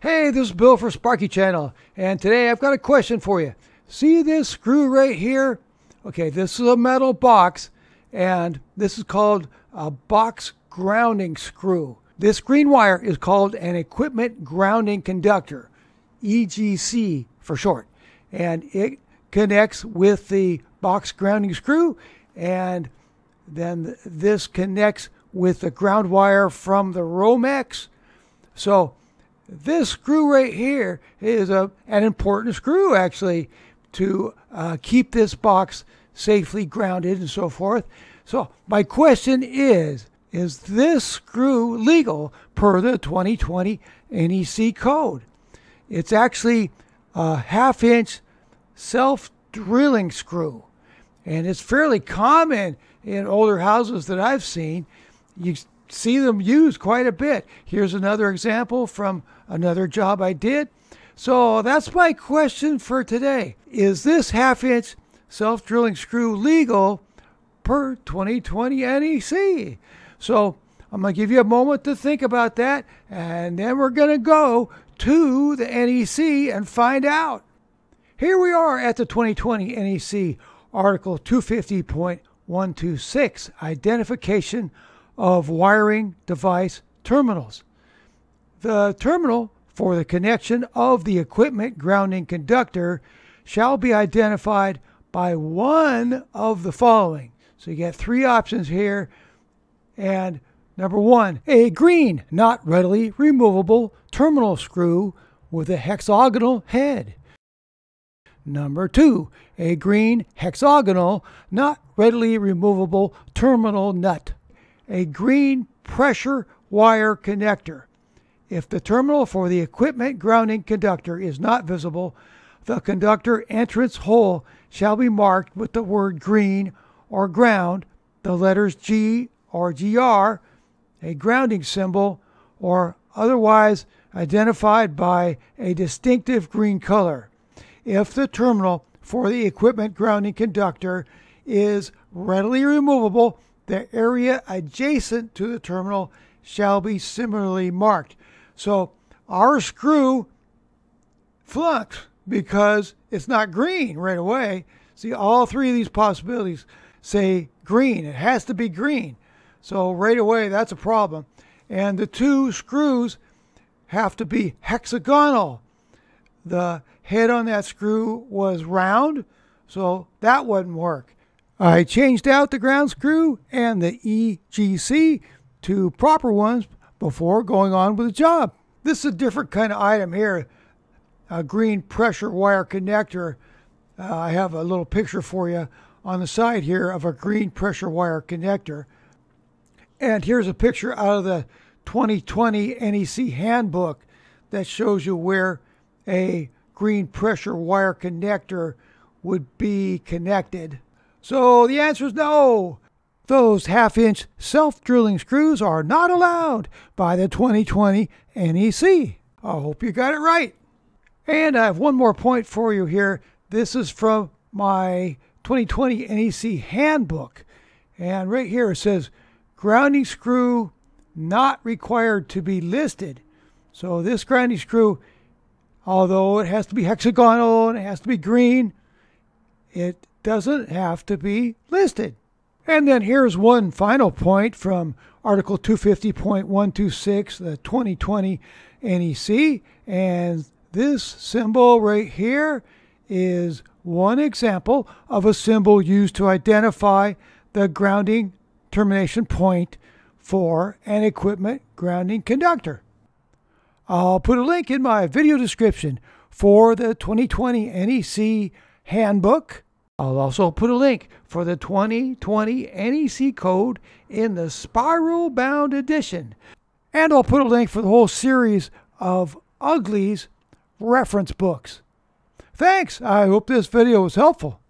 Hey, this is Bill for Sparky Channel, and today I've got a question for you. See this screw right here? Okay, this is a metal box, and this is called a box grounding screw. This green wire is called an equipment grounding conductor, EGC for short, and it connects with the box grounding screw, and then this connects with the ground wire from the Romex. So this screw right here is a, an important screw actually to uh, keep this box safely grounded and so forth. So my question is, is this screw legal per the 2020 NEC code? It's actually a half inch self drilling screw and it's fairly common in older houses that I've seen. You see them used quite a bit. Here's another example from another job I did. So that's my question for today. Is this half inch self drilling screw legal per 2020 NEC? So I'm going to give you a moment to think about that, and then we're going to go to the NEC and find out. Here we are at the 2020 NEC Article 250.126 Identification of wiring device terminals. The terminal for the connection of the equipment grounding conductor shall be identified by one of the following. So you get three options here. And number one, a green, not readily removable terminal screw with a hexagonal head. Number two, a green hexagonal, not readily removable terminal nut a green pressure wire connector. If the terminal for the equipment grounding conductor is not visible, the conductor entrance hole shall be marked with the word green or ground, the letters G or GR, a grounding symbol, or otherwise identified by a distinctive green color. If the terminal for the equipment grounding conductor is readily removable, the area adjacent to the terminal shall be similarly marked. So our screw flunks because it's not green right away. See, all three of these possibilities say green. It has to be green. So right away, that's a problem. And the two screws have to be hexagonal. The head on that screw was round, so that wouldn't work. I changed out the ground screw and the EGC to proper ones before going on with the job. This is a different kind of item here, a green pressure wire connector. Uh, I have a little picture for you on the side here of a green pressure wire connector. And here's a picture out of the 2020 NEC handbook that shows you where a green pressure wire connector would be connected. So the answer is no. Those half inch self drilling screws are not allowed by the 2020 NEC. I hope you got it right. And I have one more point for you here. This is from my 2020 NEC handbook. And right here it says grounding screw not required to be listed. So this grounding screw, although it has to be hexagonal and it has to be green, it doesn't have to be listed. And then here's one final point from Article 250.126, the 2020 NEC. And this symbol right here is one example of a symbol used to identify the grounding termination point for an equipment grounding conductor. I'll put a link in my video description for the 2020 NEC handbook I'll also put a link for the 2020 NEC code in the spiral bound edition. And I'll put a link for the whole series of Ugly's reference books. Thanks. I hope this video was helpful.